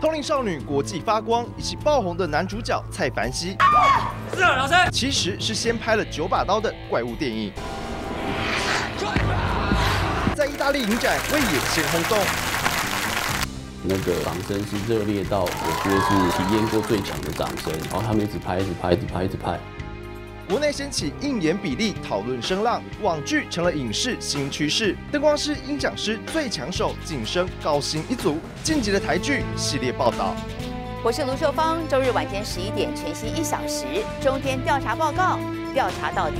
通灵少女国际发光以及爆红的男主角蔡凡熙，是啊，老师，其实是先拍了九把刀的怪物电影，在意大利影展为也先轰动。那个掌声是热烈到，我觉得是体验过最强的掌声。然后他们一直拍，一直拍，一直拍，一直拍。国内掀起应演比例讨论声浪，网剧成了影视新趋势。灯光师、音响师最抢手，晋升高薪一族。晋级的台剧系列报道。我是卢秀芳，周日晚间十一点全新一小时中天调查报告，调查到底。